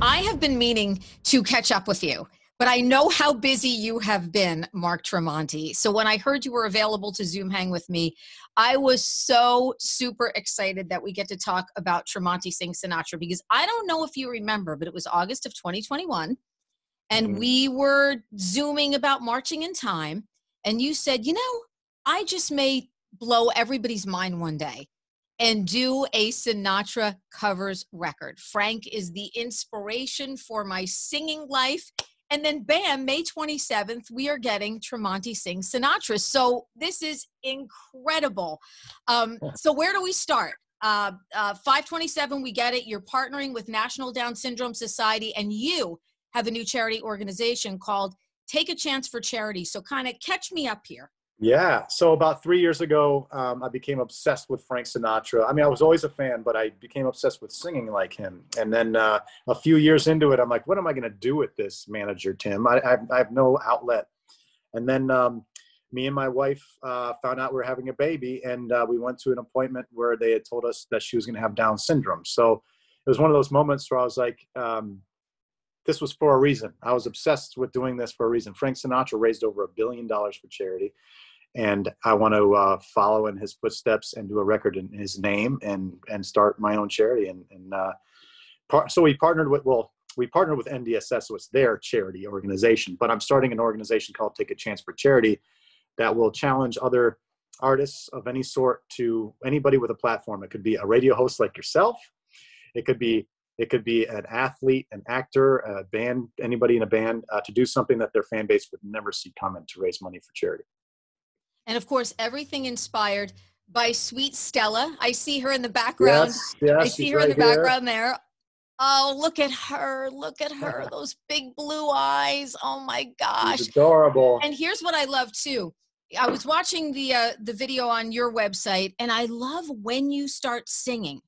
I have been meaning to catch up with you, but I know how busy you have been, Mark Tremonti. So when I heard you were available to Zoom hang with me, I was so super excited that we get to talk about Tremonti Sings Sinatra because I don't know if you remember, but it was August of 2021 and mm-hmm. we were zooming about marching in time and you said, "You know, I just may blow everybody's mind one day." And do a Sinatra covers record. Frank is the inspiration for my singing life. And then, bam, May 27th, we are getting Tremonti Sing Sinatra. So this is incredible. Um, so, where do we start? Uh, uh, 527, we get it. You're partnering with National Down Syndrome Society, and you have a new charity organization called Take a Chance for Charity. So, kind of catch me up here. Yeah. So about three years ago, um, I became obsessed with Frank Sinatra. I mean, I was always a fan, but I became obsessed with singing like him. And then uh, a few years into it, I'm like, what am I going to do with this manager, Tim? I, I, I have no outlet. And then um, me and my wife uh, found out we were having a baby, and uh, we went to an appointment where they had told us that she was going to have Down syndrome. So it was one of those moments where I was like, um, this was for a reason. I was obsessed with doing this for a reason. Frank Sinatra raised over a billion dollars for charity and I want to uh, follow in his footsteps and do a record in his name and and start my own charity. And, and uh, par- so we partnered with well, we partnered with NDSS, so it's their charity organization. But I'm starting an organization called Take a Chance for Charity that will challenge other artists of any sort to anybody with a platform. It could be a radio host like yourself. It could be it could be an athlete, an actor, a band, anybody in a band uh, to do something that their fan base would never see coming to raise money for charity. And of course, everything inspired by Sweet Stella. I see her in the background. Yes, yes, I see her right in the background there. Oh, look at her. Look at her. Those big blue eyes. Oh my gosh. She's adorable. And here's what I love too. I was watching the uh, the video on your website and I love when you start singing.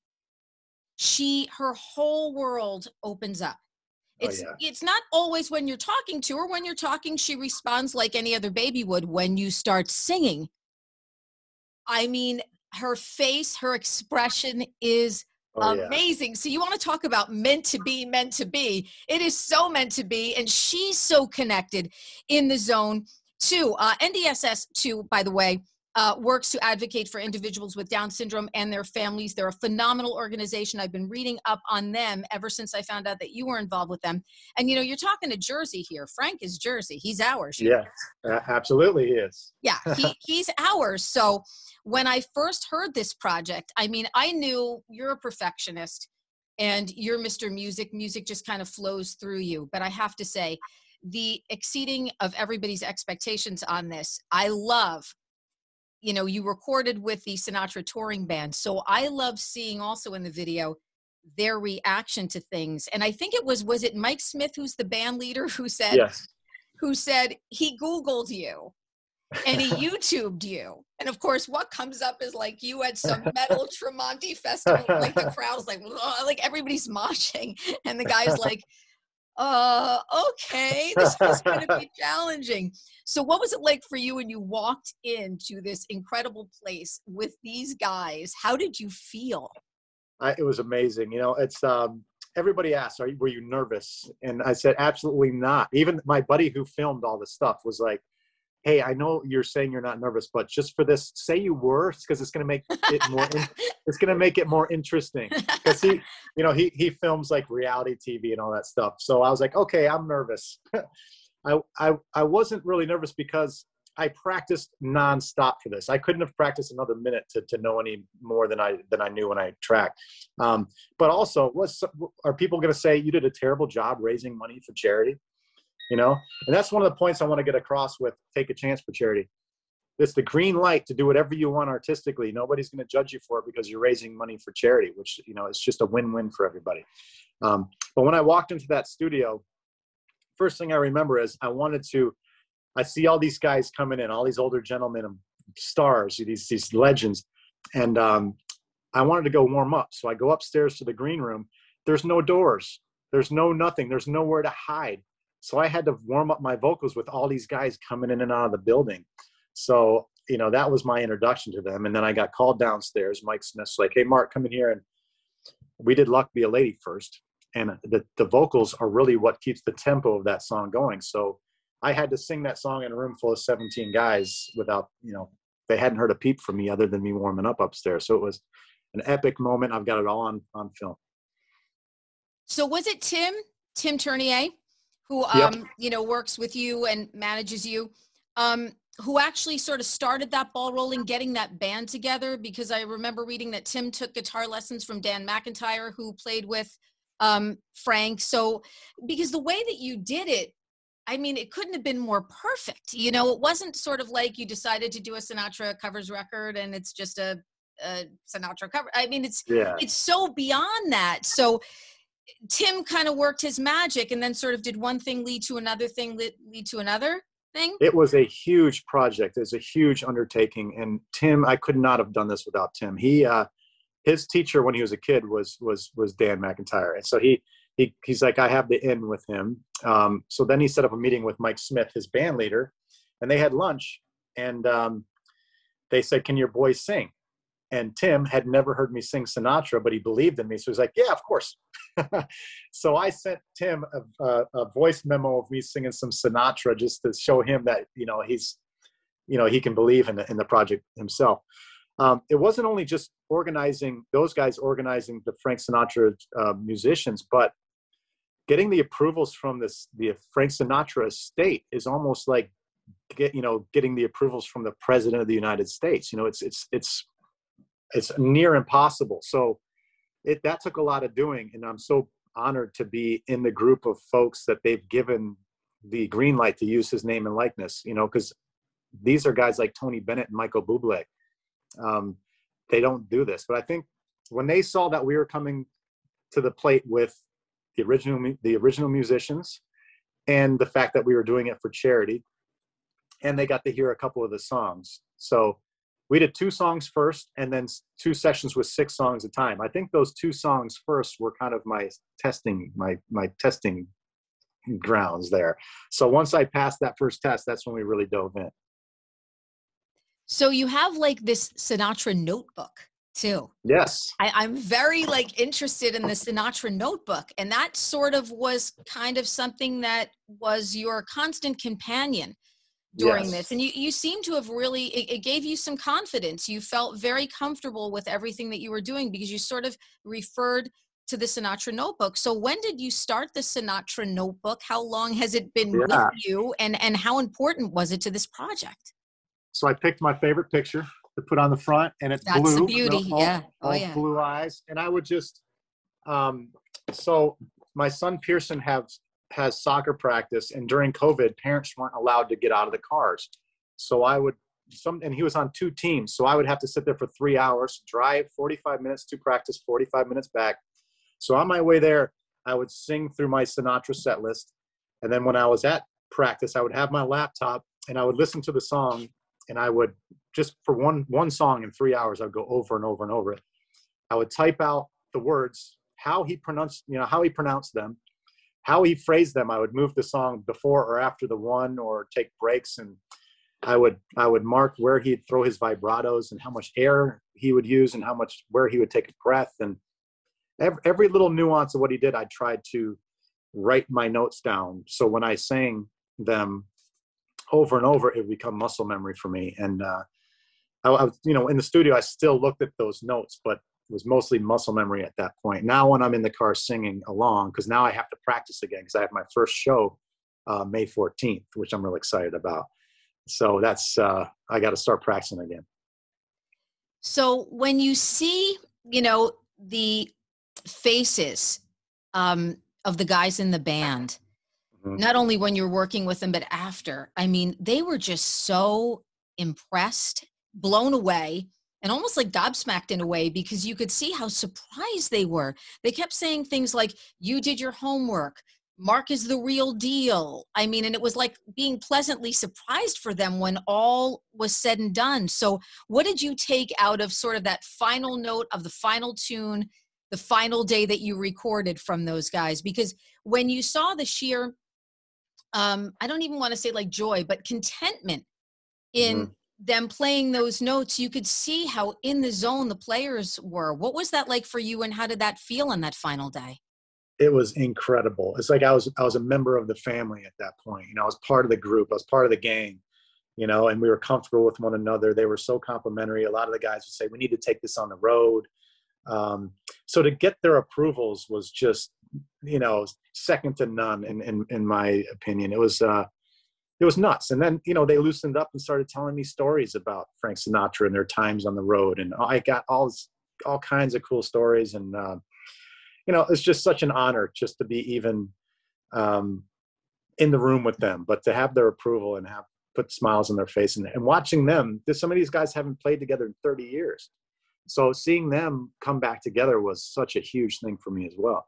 She her whole world opens up. Oh, it's oh, yeah. it's not always when you're talking to her. When you're talking, she responds like any other baby would. When you start singing, I mean, her face, her expression is oh, amazing. Yeah. So you want to talk about meant to be, meant to be. It is so meant to be, and she's so connected in the zone too. Uh, NDSS too, by the way uh, works to advocate for individuals with Down syndrome and their families. They're a phenomenal organization. I've been reading up on them ever since I found out that you were involved with them. And you know, you're talking to Jersey here. Frank is Jersey. He's ours. Yeah, absolutely, he is. Yeah, he, he's ours. So when I first heard this project, I mean, I knew you're a perfectionist and you're Mr. Music. Music just kind of flows through you. But I have to say, the exceeding of everybody's expectations on this. I love you know you recorded with the sinatra touring band. So i love seeing also in the video their reaction to things. And i think it was was it mike smith who's the band leader who said yes. who said he googled you and he youtubed you. And of course what comes up is like you at some metal tremonti festival like the crowd's like like everybody's moshing and the guy's like uh, okay, this is going to be challenging. So, what was it like for you when you walked into this incredible place with these guys? How did you feel? I, it was amazing. You know, it's um, everybody asked, "Are you, were you nervous?" And I said, "Absolutely not." Even my buddy who filmed all the stuff was like, hey, I know you're saying you're not nervous, but just for this, say you were, because it's going to make it more. in, it's going to make it more interesting. Because he, you know, he he films like reality TV and all that stuff. So I was like, okay, I'm nervous. I I I wasn't really nervous because I practiced nonstop for this. I couldn't have practiced another minute to, to know any more than I than I knew when I tracked. Um, but also, what's are people going to say you did a terrible job raising money for charity? You know? And that's one of the points i want to get across with take a chance for charity. It's the green light to do whatever you want artistically. Nobody's going to judge you for it because you're raising money for charity which you know it's just a win-win for everybody. Um, but when i walked into that studio first thing i remember is i wanted to i see all these guys coming in all these older gentlemen and stars these these legends and um, i wanted to go warm up. So i go upstairs to the green room. There's no doors. There's no nothing. There's nowhere to hide so I had to warm up my vocals with all these guys coming in and out of the building. So, you know, that was my introduction to them. And then I got called downstairs. Mike Smith's like, hey, Mark, come in here. And we did Luck Be a Lady first. and the, the vocals are really what keeps the tempo of that song going so i had to sing that song in a room full of 17 guys without you know they hadn't heard a peep from me other than me warming up upstairs so it was an epic moment i've got it all on on film so was it tim tim tournier who um yep. you know works with you and manages you um who actually sort of started that ball rolling, getting that band together. Because I remember reading that Tim took guitar lessons from Dan McIntyre, who played with um, Frank. So, because the way that you did it, I mean, it couldn't have been more perfect. You know, it wasn't sort of like you decided to do a Sinatra covers record and it's just a, a Sinatra cover. I mean, it's yeah. it's so beyond that. So. Tim kind of worked his magic and then sort of did one thing lead to another thing lead, to another thing? It was a huge project. It was a huge undertaking, and Tim, I could not have done this without Tim. He, uh, his teacher when he was a kid was was was Dan McIntyre, and so he he he's like, I have the in with him. Um, so then he set up a meeting with Mike Smith, his band leader, and they had lunch, and um, they said, "Can your boys sing?" And Tim had never heard me sing Sinatra, but he believed in me. So he's like, yeah, of course. so I sent Tim a, a, a, voice memo of me singing some Sinatra just to show him that, you know, he's, you know, he can believe in the, in the project himself. Um, it wasn't only just organizing those guys organizing the Frank Sinatra uh, musicians, but getting the approvals from this, the Frank Sinatra estate is almost like get, you know, getting the approvals from the president of the United States. You know, it's, it's, it's, it's near impossible. So it that took a lot of doing, and I'm so honored to be in the group of folks that they've given the green light to use his name and likeness. You know, because these are guys like Tony Bennett and Michael Bublé. Um, they don't do this, but I think when they saw that we were coming to the plate with the original the original musicians and the fact that we were doing it for charity and they got to hear a couple of the songs so we did two songs first and then two sessions with six songs at a time. I think those two songs first were kind of my testing my my testing grounds there. So once i passed that first test that's when we really dove in. So you have like this sinatra notebook too. Yes. I, am very like interested in the sinatra notebook and that sort of was kind of something that was your constant companion during yes. this and you, you seem to have really it, it, gave you some confidence. You felt very comfortable with everything that you were doing because you sort of referred to the sinatra notebook. So when did you start the sinatra notebook? How long has it been yeah. with you? And and how important was it to this project? So i picked my favorite picture to put on the front and it's That's blue a beauty all, yeah. Oh all yeah. blue eyes. And i would just um so my son pearson has has soccer practice, and during COVID, parents weren't allowed to get out of the cars. So I would some, and he was on two teams, so I would have to sit there for three hours, drive 45 minutes to practice, 45 minutes back. So on my way there, I would sing through my Sinatra set list, and then when I was at practice, I would have my laptop and I would listen to the song, and I would just for one one song in three hours, I'd go over and over and over it. I would type out the words, how he pronounced, you know, how he pronounced them, how he phrased them. I would move the song before or after the one, or take breaks, and I would I would mark where he'd throw his vibratos and how much air he would use and how much where he would take a breath and every, every little nuance of what he did. I tried to write my notes down so when I sang them over and over, it would become muscle memory for me. And uh, I, I, you know, in the studio, I still looked at those notes, but was mostly muscle memory at that point. Now, when I'm in the car singing along, because now I have to practice again, because I have my first show uh, May 14th, which I'm really excited about. So that's uh, I got to start practicing again. So when you see, you know, the faces um, of the guys in the band, mm-hmm. not only when you're working with them, but after, I mean, they were just so impressed, blown away and almost like gobsmacked in a way because you could see how surprised they were. They kept saying things like, You did your homework. Mark is the real deal. I mean, and it was like being pleasantly surprised for them when all was said and done. So, what did you take out of sort of that final note of the final tune, the final day that you recorded from those guys? Because when you saw the sheer, um, I don't even want to say like joy, but contentment in mm-hmm them playing those notes, you could see how in the zone the players were. What was that like for you, and how did that feel on that final day? it was incredible. It's like I was I was a member of the family at that point. You know, I was part of the group. I was part of the gang. You know, and we were comfortable with one another. They were so complimentary. A lot of the guys would say, "We need to take this on the road." Um, so to get their approvals was just, you know, second to none in in, in my opinion. It was uh, it was nuts. And then you know they loosened up and started telling me stories about Frank Sinatra and their times on the road, and I got all all kinds of cool stories and. Uh, you know, it's just such an honor just to be even um, in the room with them, but to have their approval and have put smiles on their face and, and watching them, some of these guys haven't played together in 30 years. So seeing them come back together was such a huge thing for me as well.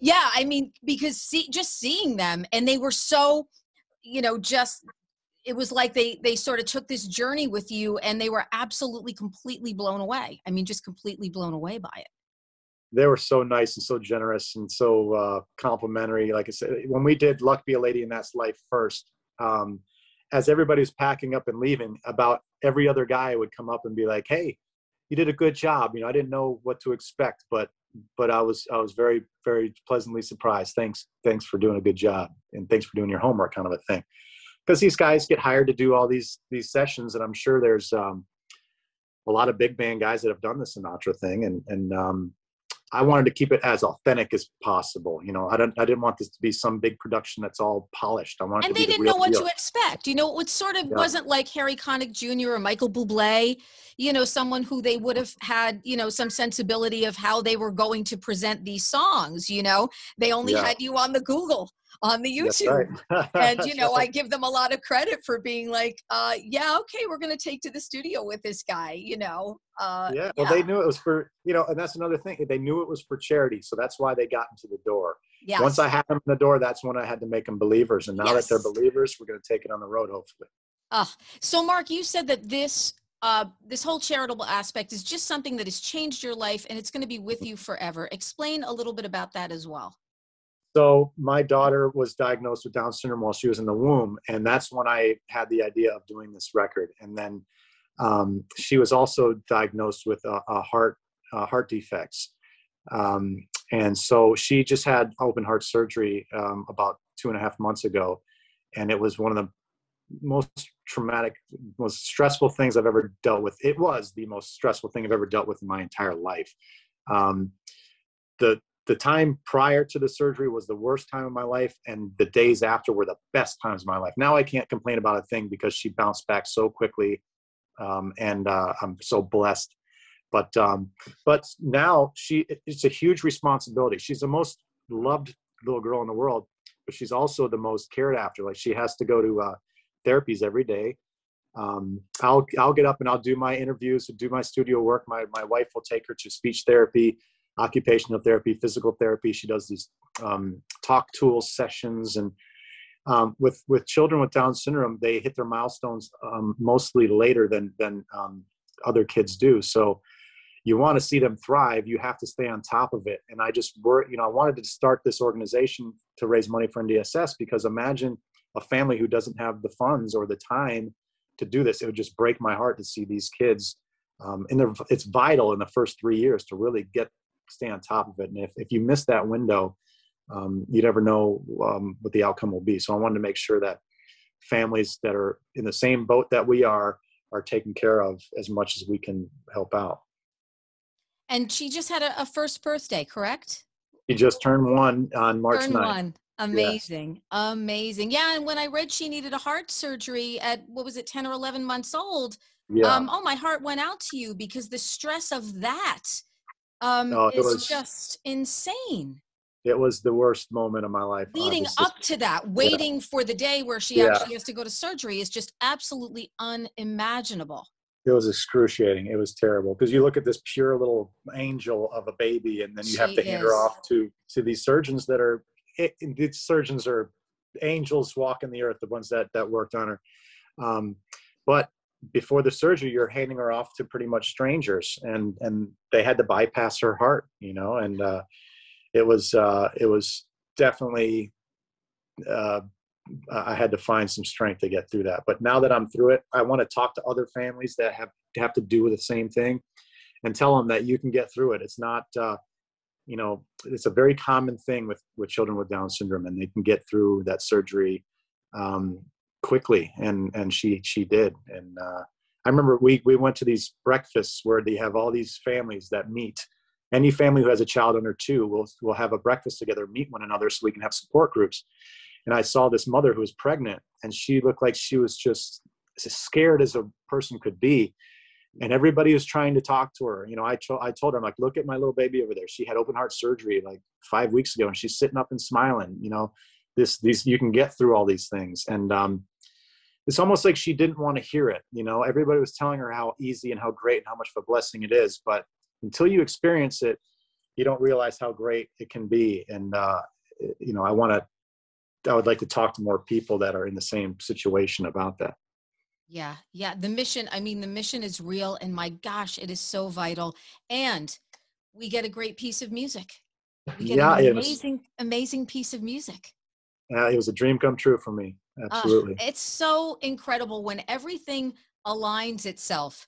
Yeah, I mean, because see, just seeing them and they were so, you know, just it was like they they sort of took this journey with you and they were absolutely completely blown away. I mean, just completely blown away by it they were so nice and so generous and so uh, complimentary. Like I said, when we did "Luck Be a Lady and That's Life" first, um, as everybody was packing up and leaving, about every other guy would come up and be like, "Hey, you did a good job." You know, I didn't know what to expect, but but I was I was very very pleasantly surprised. Thanks thanks for doing a good job and thanks for doing your homework, kind of a thing. Because these guys get hired to do all these these sessions, and I'm sure there's um, a lot of big band guys that have done the Sinatra thing, and and um, I wanted to keep it as authentic as possible. You know, I don't, I didn't want this to be some big production that's all polished. I wanted, and they didn't the know what deal. to expect. You know, it sort of Yeah. wasn't like Harry Connick Jr. or Michael Bublé. You know, someone who they would have had, you know, some sensibility of how they were going to present these songs. You know, they only Yeah. had you on the Google, on the YouTube. right. and you know i give them a lot of credit for being like uh yeah okay we're gonna take to the studio with this guy you know uh yeah, well, they knew it was for you know, and that's another thing. They knew it was for charity, so that's why they got into the door. yes. Once I had them in the door, that's when I had to make them believers. And now that they're believers, we're going to take it on the road, hopefully. Ah, so mark you said that this uh this whole charitable aspect is just something that has changed your life and it's going to be with you forever explain a little bit about that as well So my daughter was diagnosed with Down syndrome while she was in the womb, and that's when I had the idea of doing this record. And then um, she was also diagnosed with a, a heart heart defects, um, and so she just had open heart surgery um, about two and a half months ago, and it was one of the most traumatic, most stressful things I've ever dealt with. It was the most stressful thing I've ever dealt with in my entire life. Um, the the time prior to the surgery was the worst time of my life and the days after were the best times of my life. Now i can't complain about a thing because she bounced back so quickly um, and uh, i'm so blessed. But um, but now she it's a huge responsibility. She's the most loved little girl in the world but she's also the most cared after. Like she has to go to uh, therapies every day. Um, I'll I'll get up and I'll do my interviews, and do my studio work. My my wife will take her to speech therapy, occupational therapy, physical therapy. She does these um, talk tool sessions, and um, with with children with Down syndrome, they hit their milestones um, mostly later than than um, other kids do. So you want to see them thrive, you have to stay on top of it. And I just were, you know, I wanted to start this organization to raise money for NDSS because imagine a family who doesn't have the funds or the time to do this. It would just break my heart to see these kids. Um, and it's vital in the first three years to really get stay on top of it. And if, if you miss that window, um, you never know um, what the outcome will be. So I wanted to make sure that families that are in the same boat that we are are taken care of as much as we can help out. and she just had a, a first birthday correct He just turned one on March Turn 9th. one. Amazing. Amazing. Yeah. And when I read she needed a heart surgery at what was it, 10 or 11 months old, Yeah. um, oh, my heart went out to you because the stress of that um, it is was- just insane. it was the worst moment of my life. Leading is- up to that, waiting for the day where she Yeah. actually has to go to surgery is just absolutely unimaginable. it was excruciating. It was terrible because you look at this pure little angel of a baby, and then you have She to hand her off to to these surgeons that are it, these surgeons are angels walking the earth, the ones that that worked on her. Um, but before the surgery, you're handing her off to pretty much strangers, and and they had to bypass her heart, you know, and uh, it was uh, it was definitely. Uh, I had to find some strength to get through that. But now that I'm through it, I want to talk to other families that have have to do with the same thing, and tell them that you can get through it. It's not, uh, you know, it's a very common thing with with children with Down syndrome, and they can get through that surgery um, quickly, and and she she did, and uh, I remember we we went to these breakfasts where they have all these families that meet. Any family who has a child under two will will have a breakfast together, meet one another, so we can have support groups. And I saw this mother who was pregnant, and she looked like she was just as scared as a person could be. And everybody was trying to talk to her. You know, I, cho- I told her, I'm like, look at my little baby over there. She had open heart surgery like five weeks ago, and she's sitting up and smiling. You know, this these you can get through all these things. And um, it's almost like she didn't want to hear it. You know, everybody was telling her how easy and how great and how much of a blessing it is, but until you experience it, you don't realize how great it can be. And uh, you know, I want to I would like to talk to more people that are in the same situation about that. Yeah, yeah. The mission, I mean, the mission is real, and my gosh, it is so vital. And we get a great piece of music. We get yeah, an it was, amazing, amazing piece of music. uh, it was a dream come true for me. Ugh, Absolutely. it's so incredible when everything aligns itself.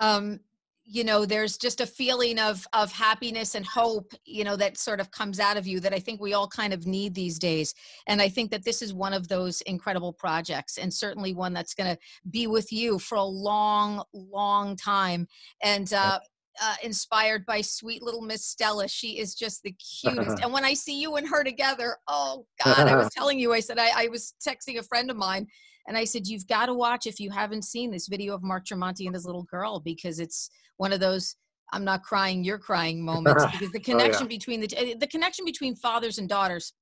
Um, you know, there's just a feeling of of happiness and hope, you know, that sort of comes out of you that I think we all kind of need these days. And I think that this is one of those incredible projects, and certainly one that's going to be with you for a long, long time. And uh, uh, inspired by sweet little Miss Stella. She is just the cutest. and when I see you and her together, oh God, I was telling you, I said, I, I was texting a friend of mine and I said, you've got to watch if you haven't seen this video of Mark Tremonti and his little girl because it's one of those I'm not crying, you're crying moments because the Oh, yeah. connection between the t- the connection between fathers and daughters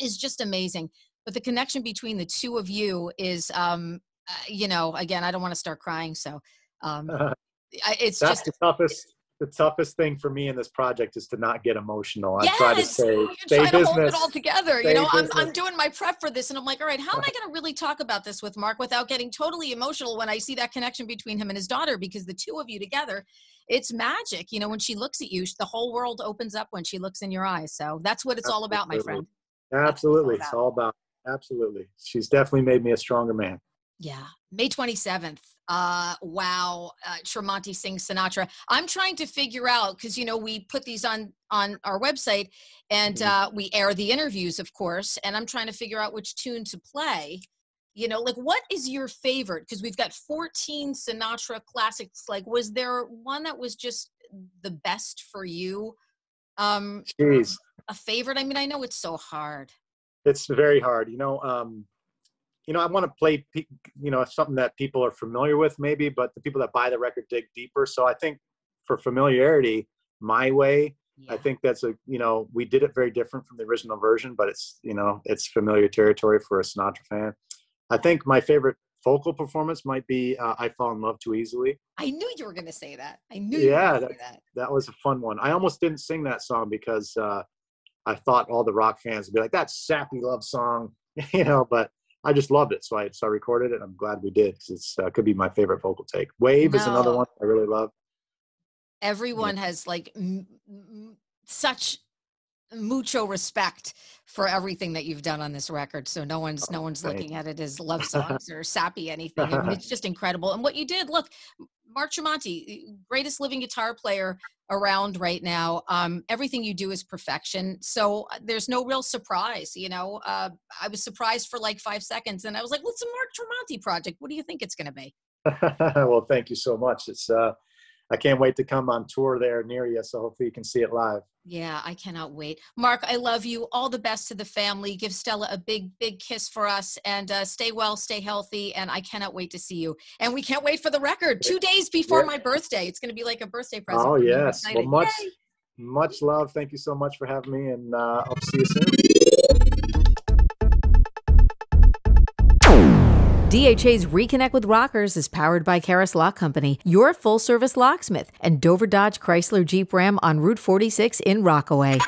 is just amazing. But the connection between the two of you is, um, uh, you know, again, I don't want to start crying, so um, it's That's just the toughest. The toughest thing for me in this project is to not get emotional. I try to Yes! stay You're stay trying to hold it all together. You know, I'm, I'm doing my prep for this and I'm like, all right, how am I going to really talk about this with Mark without getting totally emotional when I see that connection between him and his daughter? Because the two of you together, it's magic. You know, when she looks at you, the whole world opens up when she looks in your eyes. So that's what it's all about, my friend. Absolutely, it's all about. Absolutely, she's definitely made me a stronger man. Yeah. May 27th. Uh, wow. Uh, Tremonti sings Sinatra. I'm trying to figure out because, you know, we put these on, on our website and Mhm. uh, we air the interviews, of course. And I'm trying to figure out which tune to play. You know, like what is your favorite? Because we've got 14 Sinatra classics. Like, was there one that was just the best for you? Um, Jeez, a favorite? I mean, I know it's so hard. it's very hard. You know, um, you know, I want to play, you know, something that people are familiar with, maybe, but the people that buy the record dig deeper. So I think for familiarity, my way, I think that's a, you know, we did it very different from the original version, but it's, you know, it's familiar territory for a Sinatra fan. I think my favorite vocal performance might be uh, "I Fall in Love Too Easily." I knew you were going to say that. I knew you Yeah, were going to say that. That was a fun one. I almost didn't sing that song because uh, I thought all the rock fans would be like, "That's sappy love song," you know. But I just loved it, so I so I recorded it. I'm glad we did because it's uh, could be my favorite vocal take. "Wave" is another one I really love. everyone has like m- m- such mucho respect for everything that you've done on this record so no one's no Oh, one's thank looking at it as love songs or sappy anything I mean, it's just incredible and what you did look mark tremonti greatest living guitar player around right now um, everything you do is perfection. So uh, there's no real surprise you know uh, i was surprised for like five seconds and i was like well it's a mark tremonti project? What do you think it's going to be? Well, thank you so much. It's uh, I can't wait to come on tour there near you, so hopefully you can see it live. Yeah, I cannot wait. Mark, I love you. All the best to the family. Give Stella a big, big kiss for us and uh, stay well, stay healthy. And I cannot wait to see you. And we can't wait for the record two days before Yeah. my birthday. It's going to be like a birthday present. Oh for me. I'm yes, well much Yay! much love. Thank you so much for having me, and uh, I'll see you soon. DHA's Reconnect with Rockers is powered by Karis Lock Company, your full service locksmith, and Dover Dodge Chrysler Jeep Ram on Route 46 in Rockaway.